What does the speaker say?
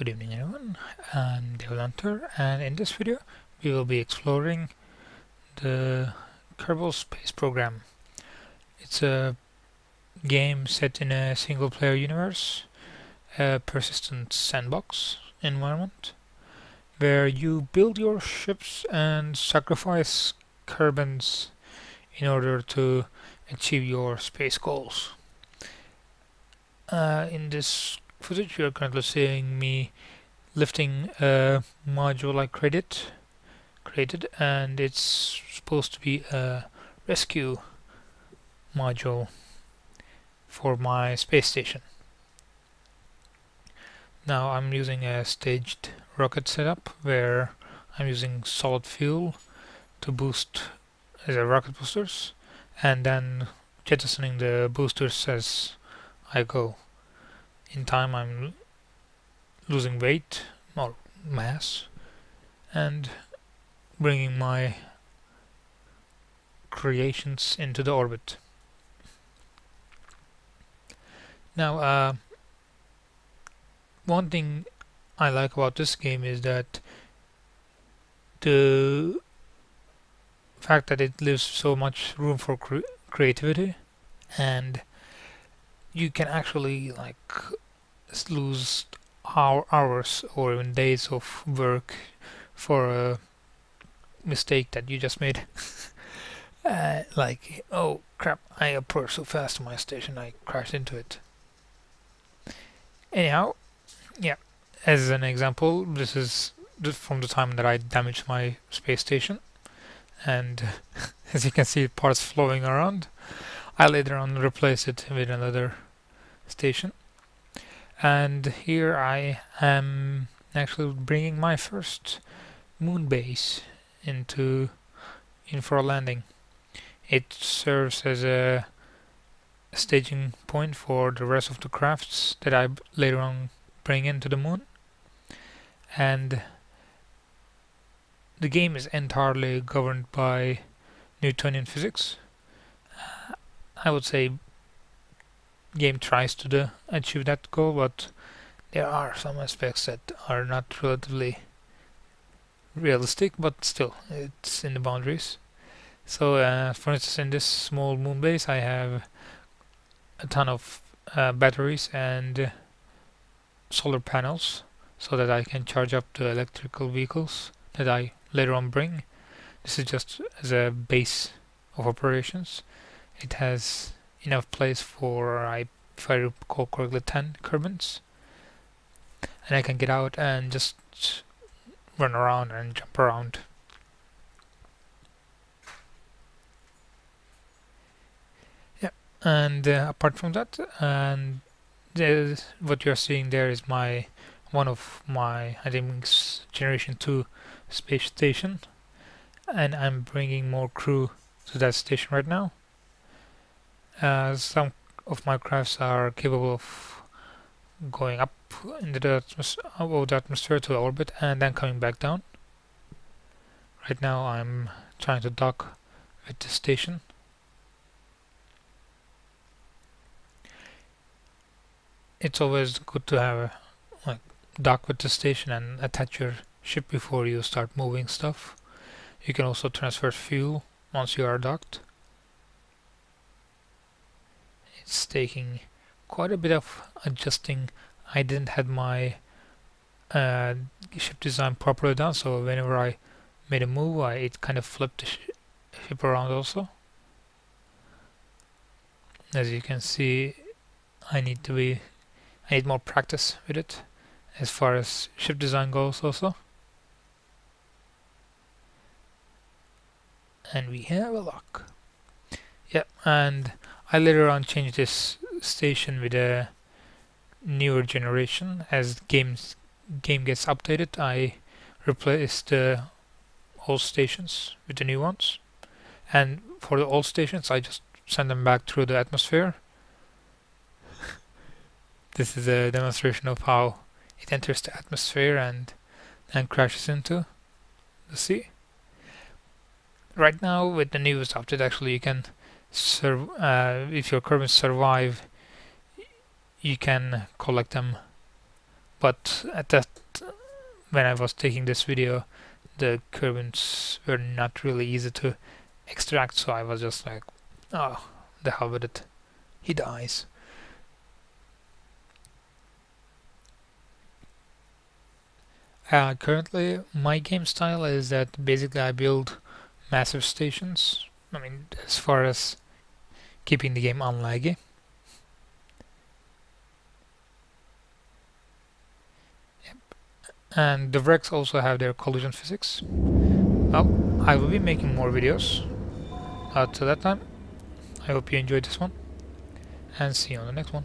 Good evening everyone, I'm Hunter and in this video we will be exploring the Kerbal Space Program. It's a game set in a single player universe, a persistent sandbox environment where you build your ships and sacrifice Kerbins in order to achieve your space goals. Uh, in this footage you're currently seeing me lifting a module I created created and it's supposed to be a rescue module for my space station. Now I'm using a staged rocket setup where I'm using solid fuel to boost as a rocket boosters and then jettisoning the boosters as I go in time I'm losing weight or mass and bringing my creations into the orbit. Now uh, one thing I like about this game is that the fact that it leaves so much room for cre creativity and you can actually like lose hour, hours or even days of work for a mistake that you just made. uh, like, oh crap, I approached so fast to my station I crashed into it. Anyhow, yeah, as an example, this is from the time that I damaged my space station. And as you can see, parts flowing around. I later on replace it with another station. And here I am actually bringing my first moon base into in for a landing. It serves as a staging point for the rest of the crafts that I later on bring into the moon. And the game is entirely governed by Newtonian physics I would say game tries to do, achieve that goal, but there are some aspects that are not relatively realistic, but still, it's in the boundaries. So, uh, for instance, in this small moon base, I have a ton of uh, batteries and solar panels so that I can charge up the electrical vehicles that I later on bring. This is just as a base of operations. It has enough place for, I, if I recall correctly, 10 Kerbins. And I can get out and just run around and jump around. Yeah, and uh, apart from that, and what you're seeing there is my one of my think generation 2 space station and I'm bringing more crew to that station right now uh, some of my crafts are capable of going up into the above the atmosphere to orbit and then coming back down. Right now I'm trying to dock with the station. It's always good to have a like dock with the station and attach your ship before you start moving stuff. You can also transfer fuel once you are docked it's taking quite a bit of adjusting. I didn't have my uh, ship design properly done so whenever I made a move I, it kind of flipped the sh ship around also. As you can see I need to be I need more practice with it as far as ship design goes also. And we have a lock. Yeah and I later on changed this station with a newer generation. As games game gets updated I replace the old stations with the new ones. And for the old stations I just send them back through the atmosphere. This is a demonstration of how it enters the atmosphere and then crashes into the sea. Right now with the newest update actually you can uh, if your Kerbins survive, you can collect them. But at that when I was taking this video the currents were not really easy to extract so I was just like oh the hell with it. He dies. Uh, currently my game style is that basically I build massive stations I mean as far as keeping the game unlaggy Yep. and the wrecks also have their collision physics. Well, I will be making more videos. Until that time, I hope you enjoyed this one, and see you on the next one.